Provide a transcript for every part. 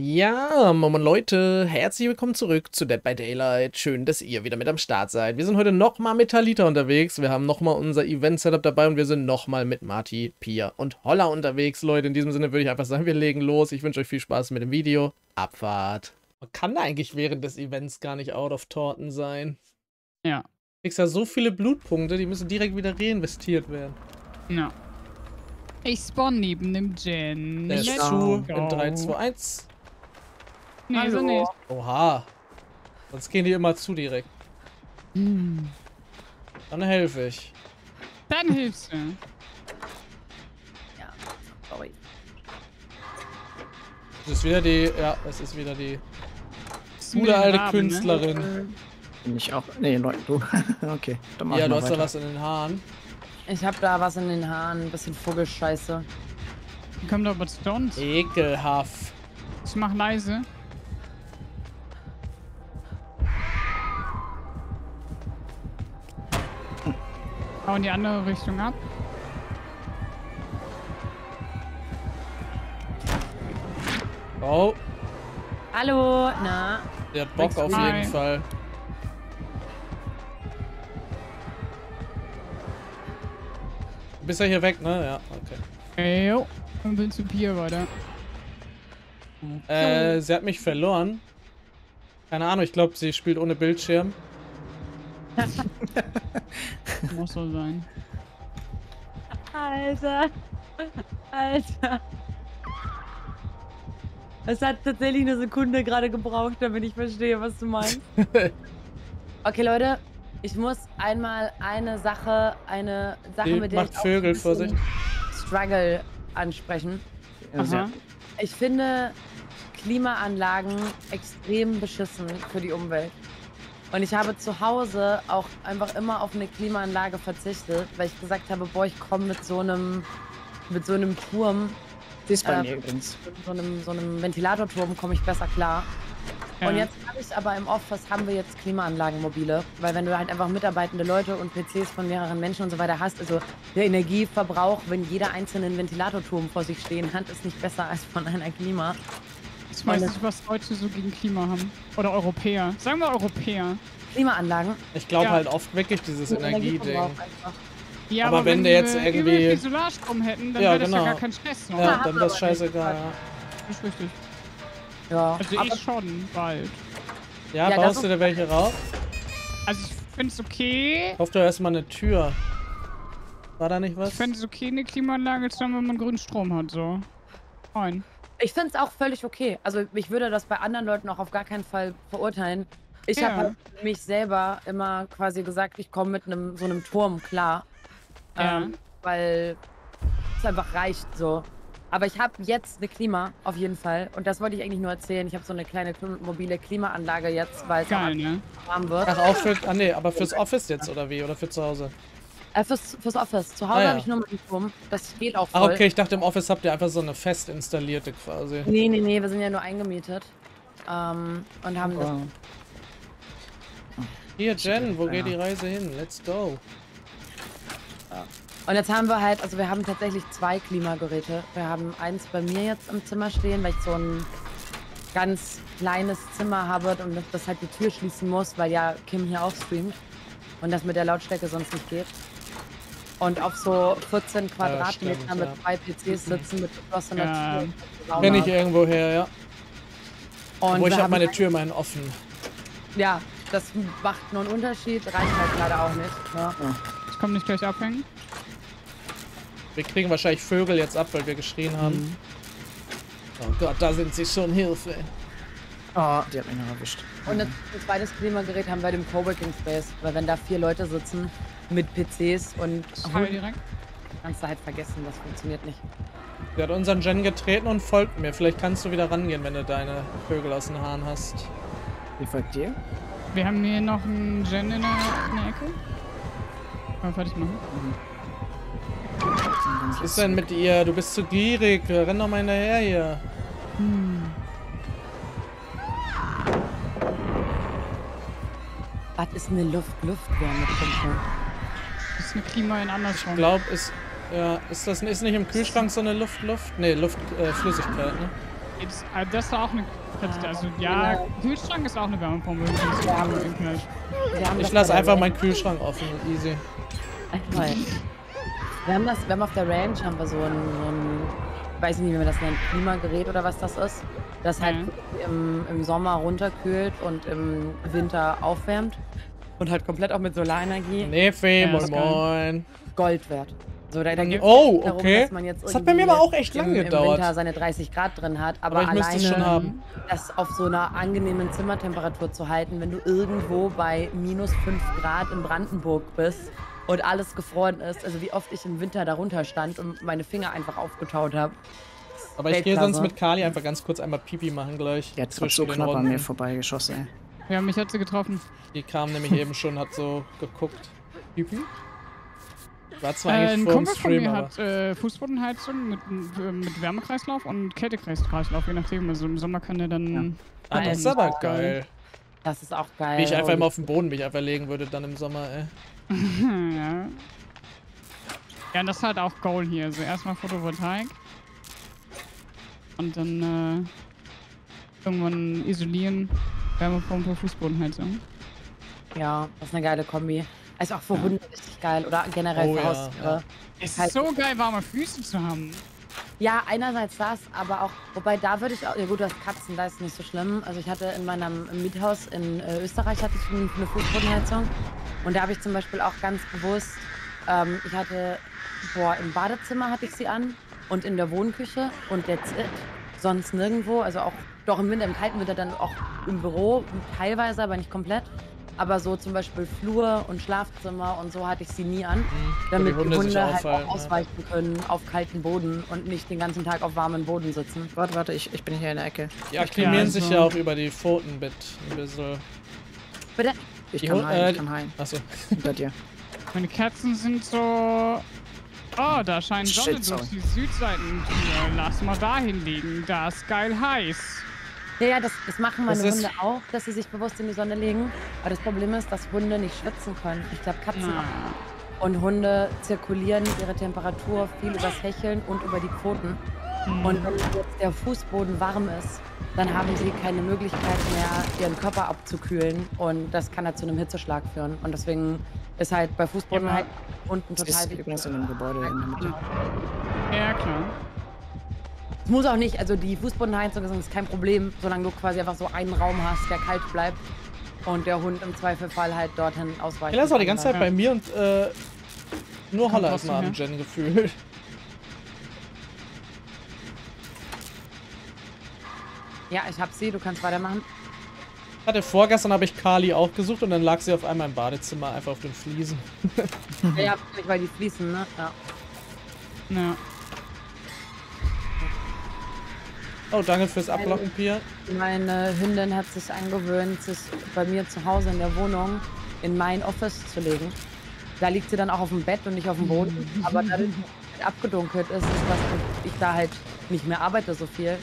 Ja, Moin Leute, herzlich willkommen zurück zu Dead by Daylight. Schön, dass ihr wieder mit am Start seid. Wir sind heute nochmal mit Talita unterwegs. Wir haben nochmal unser Event-Setup dabei und wir sind nochmal mit Marty, Pia und Holla unterwegs. Leute, in diesem Sinne würde ich einfach sagen, wir legen los. Ich wünsche euch viel Spaß mit dem Video. Abfahrt. Man kann eigentlich während des Events gar nicht out of Torten sein. Ja. Du kriegst ja so viele Blutpunkte, die müssen direkt wieder reinvestiert werden. Ja. Ich spawn neben dem Gen. Der ist Let's zu go. in 3, 2, 1. Nee, so nicht. Oha. Sonst gehen die immer zu direkt. Hm. Dann helfe ich. Dann hilfst du. Ja, sorry. Das ist wieder die, ja, das ist wieder die gute alte Raben, Künstlerin. Bin ich auch. Nee, Leute, du. okay, dann mach Ja, du hast da weiter. was in den Haaren. Ich hab da was in den Haaren, ein bisschen Vogelscheiße. Ne? Kommt doch was zu uns. Ekelhaft. Ich mach leise. Hau in die andere Richtung ab. Oh, Hallo, na? der hat Bock auf Hi. jeden Fall. Du bist ja hier weg, ne? Ja, okay. Jo. Und bin zu Pier weiter. Äh, sie hat mich verloren. Keine Ahnung, ich glaube, sie spielt ohne Bildschirm. Muss so sein. Alter. Alter. Es hat tatsächlich eine Sekunde gerade gebraucht, damit ich verstehe, was du meinst. Okay, Leute. Ich muss einmal eine Sache, eine Sache, Die mit der macht ich auch Vögel, ein bisschen Vorsicht. Struggle ansprechen. Aha. Ich finde Klimaanlagen extrem beschissen für die Umwelt. Und ich habe zu Hause auch einfach immer auf eine Klimaanlage verzichtet, weil ich gesagt habe, boah, ich komme mit so einem mit so einem Turm, Die ist bei äh, mir übrigens. mit so einem, so einem Ventilatorturm komme ich besser klar. Ja. Und jetzt habe ich aber im Office haben wir jetzt Klimaanlagen mobile, weil wenn du halt einfach mitarbeitende Leute und PCs von mehreren Menschen und so weiter hast, also der Energieverbrauch, wenn jeder einzelne einen Ventilatorturm vor sich stehen hat, ist nicht besser als von einer Klima. Ich weiß nicht, was Deutsche so gegen Klima haben. Oder Europäer. Sagen wir Europäer. Klimaanlagen. Ich glaube Ja. halt oft wirklich dieses Energieding. Ja, Aber wenn der jetzt wir irgendwie- übel viel Solarstrom hätten, dann Ja, wäre das genau. ja gar kein Stress. noch. Ja, Ja, dann wir das aber scheißegal. Ja, Das ist richtig. Ja, Also aber ich schon bald. ja, Ja, baust du dir welche rauf? Also ich finde es okay. Kauf doch erstmal eine Tür. War da nicht was? Ich fände es okay, eine Klimaanlage zu haben, wenn man grünen Strom hat, so. Fein. Ich finde es auch völlig okay. Also ich würde das bei anderen Leuten auch auf gar keinen Fall verurteilen. Ich Ja. habe halt mich selber immer quasi gesagt, ich komme mit einem so einem Turm klar. Ja. Ähm, weil es einfach reicht so. Aber ich habe jetzt eine Klima, auf jeden Fall. Und das wollte ich eigentlich nur erzählen. Ich habe so eine kleine mobile Klimaanlage jetzt, weil es ne? auch warm wird. Ach, auch für. Ah, nee, aber fürs Office jetzt oder wie? Oder für zu Hause? Äh, fürs, fürs Office. Zu Hause Ah, ja. habe ich nur meinen Turm. Das geht auch Ah, voll. okay, ich dachte, im Office habt ihr einfach so eine fest installierte quasi. Nee, nee, nee, wir sind ja nur eingemietet. Ähm, und haben das Wow. Hier, Jen, wo Ja. geht die Reise hin? Let's go. Und jetzt haben wir halt, also wir haben tatsächlich zwei Klimageräte. Wir haben eins bei mir jetzt im Zimmer stehen, weil ich so ein ganz kleines Zimmer habe und das halt die Tür schließen muss, weil ja Kim hier auch streamt und das mit der Lautstärke sonst nicht geht. Und auf so 14 Quadratmeter stimmt, mit ja. zwei PCs sitzen mit geschlossener Ja. Tür. Kenn ich irgendwo her, ja. Und Wo ich habe meine Tür immerhin offen. Ja, das macht nur einen Unterschied, reicht halt leider auch nicht. Ne? Ich komme nicht gleich abhängen. Wir kriegen wahrscheinlich Vögel jetzt ab, weil wir geschrien haben. Oh Gott, da sind sie schon. Hilfe. Oh, die hat mich noch erwischt. Und ein zweites Klimagerät haben wir im Coworking Space, weil wenn da vier Leute sitzen mit PCs und Zwei direkt. kannst du halt vergessen, das funktioniert nicht. Sie hat unseren Jen getreten und folgt mir. Vielleicht kannst du wieder rangehen, wenn du deine Vögel aus den Haaren hast. Wie folgt dir? Wir haben hier noch einen Gen in der, in der Ecke. Mal fertig machen. Was ist denn mit ihr? Du bist zu gierig. Renn doch mal hinterher hier. Was ist eine Luft-Luft-Wärmepumpe? Das ist eine Klima in andersrum. Ich glaube, ist. Ja, ist das ist nicht im Kühlschrank so eine Luft, Luft? Nee, Luft, äh, Flüssigkeit, ne? Jetzt, äh, das ist auch eine. Also ja, Kühlschrank ist auch eine Wärmepumpe. Ich lasse einfach meinen Kühlschrank offen. Easy. Toll. Wir haben das, wir haben auf der Ranch haben wir so ein, so ein ich weiß nicht, wie man das nennt, Klimagerät oder was das ist, das halt Ja. im, im Sommer runterkühlt und im Winter aufwärmt und halt komplett auch mit Solarenergie Nefe, Ja, moin moin. Gold wert. So, da, da geht's Oh, darum, okay. dass man jetzt Das hat bei mir aber auch echt im, lange im gedauert. Winter seine 30 Grad drin hat, aber, Aber ich müsste es alleine schon haben. das auf so einer angenehmen Zimmertemperatur zu halten, wenn du irgendwo bei minus 5 Grad in Brandenburg bist und alles gefroren ist. Also wie oft ich im Winter darunter stand und meine Finger einfach aufgetaut habe. Aber ich gehe sonst mit Kali einfach ganz kurz einmal Pipi machen gleich. Der hat grad zwischen so knapp an mir vorbeigeschossen, ey. Ja, mich hat sie getroffen. Die kam nämlich eben schon, hat so geguckt. Pipi? War zwar Äh, eigentlich ein Kumpel von mir hat äh, Fußbodenheizung mit, äh, mit Wärmekreislauf und Kältekreislauf, je nachdem. Also im Sommer kann der dann. Ah, das ist aber geil. Das ist auch geil. Wie ich einfach immer auf den Boden mich einfach legen würde dann im Sommer, ey. ja. Ja, und das ist halt auch Goal hier. Also erstmal Photovoltaik. Und dann äh, irgendwann isolieren, Wärmepumpe, Fußbodenheizung. Ja, das ist eine geile Kombi. Also auch für Hunde richtig geil oder generell Oh für ja, Haustiere. Es Halt- ist so geil, warme Füße zu haben. Ja, einerseits das, aber auch, wobei da würde ich auch, ja gut, du hast Katzen, da ist es nicht so schlimm. Also ich hatte in meinem Miethaus in äh, Österreich hatte ich eine Fußbodenheizung und da habe ich zum Beispiel auch ganz bewusst, ähm, ich hatte, boah, im Badezimmer hatte ich sie an und in der Wohnküche und that's it. Sonst nirgendwo, also auch, doch im Winter, im kalten Winter dann auch im Büro, teilweise, aber nicht komplett. Aber so zum Beispiel Flur und Schlafzimmer und so hatte ich sie nie an, damit Hm, die die Hunde Hunde, sich halt auch ja. ausweichen können auf kalten Boden und nicht den ganzen Tag auf warmem Boden sitzen. Warte, warte, ich, ich bin hier in der Ecke. Die akklimieren Ja, sich ja auch über die Pfoten mit ein bisschen. Bitte? Ich Die kann Hu- heim, äh, ich kann heim. Achso. Hinter dir. Meine Katzen sind so. Oh, da scheint Sonne Shit, durch die Südseitentür. Lass mal da hinlegen. Da ist geil heiß. Ja, ja, das, das machen meine Das Hunde auch, dass sie sich bewusst in die Sonne legen. Aber das Problem ist, dass Hunde nicht schwitzen können. Ich glaube, Katzen Na. auch. Und Hunde zirkulieren ihre Temperatur viel übers Hecheln und über die Pfoten. Und wenn jetzt der Fußboden warm ist, dann haben sie keine Möglichkeit mehr, ihren Körper abzukühlen. Und das kann halt zu einem Hitzeschlag führen. Und deswegen ist halt bei Fußboden Ja, halt unten total ist wichtig. übrigens in einem Gebäude in der Mitte. Ja, klar. Es muss auch nicht, also die Fußbodenheizung ist kein Problem, solange du quasi einfach so einen Raum hast, der kalt bleibt und der Hund im Zweifelfall halt dorthin ausweicht. Ja, das war die ganze Zeit Ja. bei mir und äh, nur Holler ist mal am. Gen gefühlt. Ja, ich hab sie, du kannst weitermachen. Hatte vorgestern habe ich Kali auch gesucht und dann lag sie auf einmal im Badezimmer einfach auf den Fliesen. ja, ja, nicht, weil die fließen, ne? Ja. Ja. Oh, danke fürs Ablocken, Pia. Meine Hündin hat sich angewöhnt, sich bei mir zu Hause in der Wohnung in mein Office zu legen. Da liegt sie dann auch auf dem Bett und nicht auf dem Boden. Aber dadurch, dass es abgedunkelt ist, ist das, ich da halt nicht mehr arbeite so viel,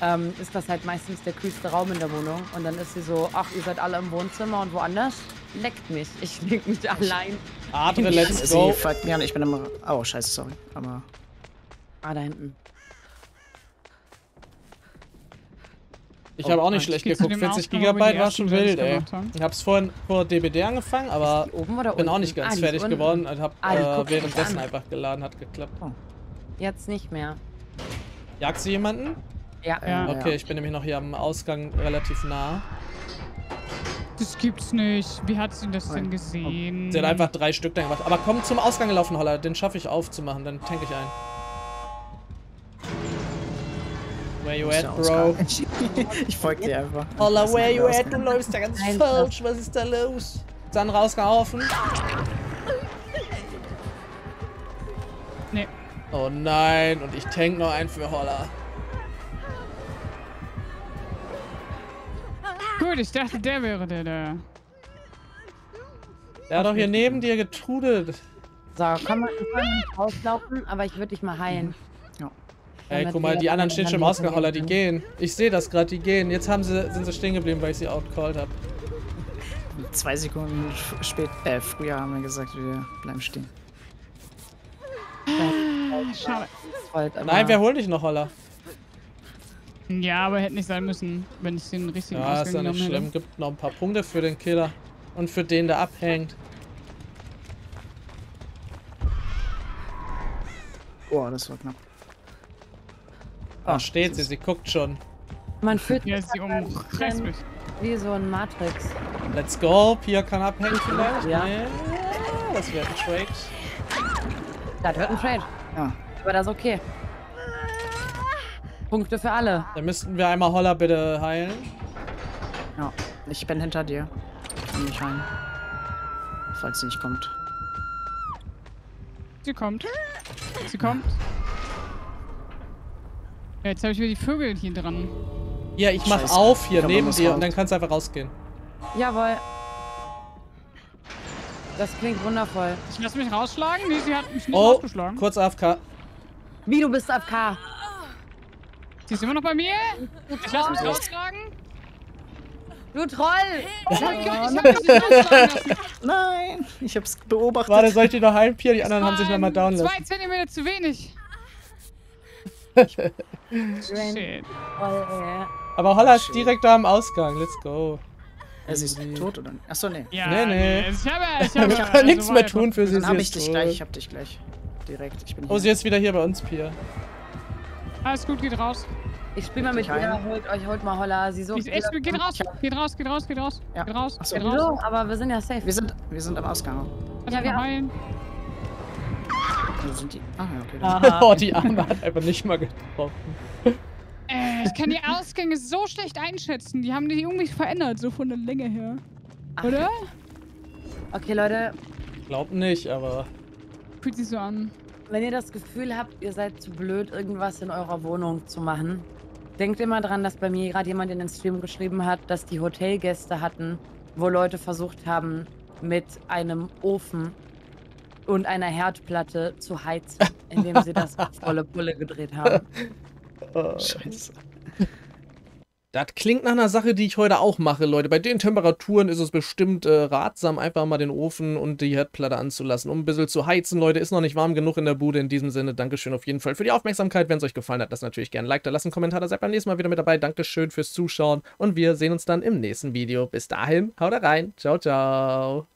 ähm, ist das halt meistens der kühlste Raum in der Wohnung. Und dann ist sie so, ach, ihr seid alle im Wohnzimmer und woanders. Leckt mich. Ich leg mich allein. Adre, let's Sie go. folgt mir an, ich bin immer. Oh, scheiße, sorry. Aber. Ah, da hinten. Ich habe auch nicht Ich schlecht geguckt. dem 40 Aufbau, wo wir die Gigabyte war schon wild, ey. Ich hab's vorhin vor DBD angefangen, aber oben oder bin auch nicht Ah, ganz ist fertig unten. geworden. Ich hab Ah, äh, währenddessen einfach geladen, hat geklappt. Jetzt nicht mehr. Jagst du jemanden? Ja. Ja. Okay, ich bin nämlich noch hier am Ausgang relativ nah. Das gibt's nicht. Wie hat sie das denn gesehen? Sie hat einfach drei Stück dann gemacht. Aber komm zum Ausgang gelaufen, Holler. Den schaffe ich aufzumachen, dann tank ich ein. Where you at, bro? Ich folge dir einfach. Holla, where you at? Du läufst ja ganz Nein, falsch. Was ist da los? Ist da ein Ausgang offen? Nee. Oh nein, und ich tank noch einen für Holla. Gut, ich dachte, der wäre der da. Der hat doch hier neben dir getrudelt. So, komm mal, ich kann nicht rauslaufen, aber ich würde dich mal heilen. Ey, Damit guck mal, die anderen stehen schon im Holla, die gehen. Ich sehe das gerade, die gehen. Jetzt haben sie, sind sie stehen geblieben, weil ich sie outcalled habe. Zwei Sekunden spät, äh, früher haben wir gesagt, wir bleiben stehen. Schade. Voll immer- Nein, wer holt dich noch, Holla? Ja, aber hätte nicht sein müssen, wenn ich den richtigen Ja, ist Ausgang ja nicht genommen schlimm. hätte. Gibt noch ein paar Punkte für den Killer. Und für den, der abhängt. Boah, das war knapp. Da steht sie, sie guckt schon. Man fühlt Ja, sich sie halt umkreist mich. wie so ein Matrix. Let's go. Pia kann abhängen vielleicht. Ja. Nee, das wäre ein Trade. Das wird ein Trade. Ja. Aber das ist okay. Punkte für alle. Dann müssten wir einmal Holler bitte heilen. Ja. Ich bin hinter dir. Ich kann mich heilen. Falls sie nicht kommt. Sie kommt. Sie kommt. Ja, jetzt habe ich wieder die Vögel hier dran. Ja, ich mach Scheiße. auf hier neben dir raus. und dann kannst du einfach rausgehen. Jawohl. Das klingt wundervoll. Ich lasse mich rausschlagen? Nee, sie hat mich nicht Oh, rausgeschlagen. kurz AFK. Wie, du bist AFK? Sie ist immer noch bei mir? Ich lasse mich rausschlagen? Du Troll! Ich hab mich nicht rausschlagen lassen. Nein! Ich hab's beobachtet. Warte, soll ich die noch heilen, Pia? Die anderen haben sich nochmal down lassen. Zwei Zentimeter zu wenig. Shit. Aber Holler ist direkt da am Ausgang. Let's go. Ja, sie ist tot oder? Achso, nee. Ja, Nee, nee. Ich habe, ich Ich habe, kann also nichts mehr tun für sie. Dann sie hab ist ich dich tot. gleich. Ich hab dich gleich. Direkt. Ich bin Oh, sie ist wieder hier bei uns, Pia. Alles gut, geht raus. Ich spiel mal mit ihr. Holt euch, holt mal Holla. Sie sucht. Ich, echt, geht raus, geht raus, geht raus, geht raus, Ja. geht raus, Ach so. geht raus. So, aber wir sind ja safe. Wir sind, wir sind am Ausgang. Mich wir heilen. Wo sind die? Ah, ja, okay. Oh, die Arme hat einfach nicht mal getroffen. Äh, ich kann die Ausgänge so schlecht einschätzen. Die haben die irgendwie verändert, so von der Länge her. Ach. Oder? Okay, Leute. Glaub nicht, aber. Fühlt sich so an. Wenn ihr das Gefühl habt, ihr seid zu blöd, irgendwas in eurer Wohnung zu machen, denkt immer dran, dass bei mir gerade jemand in den Stream geschrieben hat, dass die Hotelgäste hatten, wo Leute versucht haben, mit einem Ofen und einer Herdplatte zu heizen, indem sie das volle Pulle gedreht haben. Oh. Scheiße. Das klingt nach einer Sache, die ich heute auch mache, Leute. Bei den Temperaturen ist es bestimmt äh, ratsam, einfach mal den Ofen und die Herdplatte anzulassen, um ein bisschen zu heizen, Leute. Ist noch nicht warm genug in der Bude. In diesem Sinne, Dankeschön auf jeden Fall für die Aufmerksamkeit. Wenn es euch gefallen hat, lasst natürlich gerne ein Like da, lasst einen Kommentar da, seid beim nächsten Mal wieder mit dabei. Dankeschön fürs Zuschauen und wir sehen uns dann im nächsten Video. Bis dahin, haut rein. Ciao, ciao.